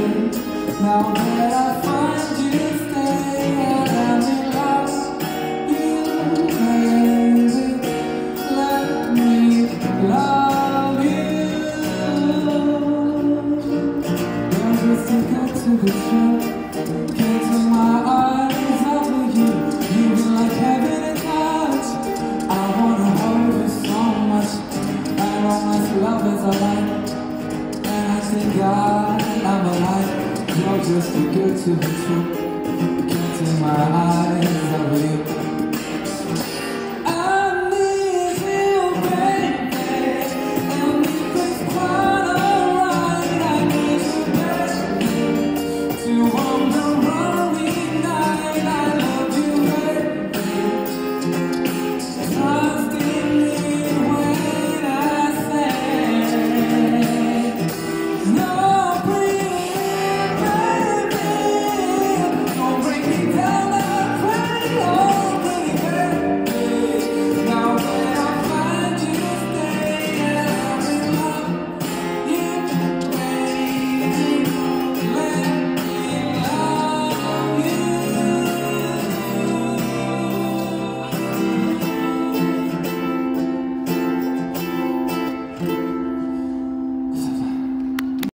Now that I find you stay I'm in love, you crazy. Let me love you. There's a secret to the truth. Into my eyes, I do you. You be like heaven and touch. I wanna hold you so much. I know much love is a lie, and I think God just to get to be true.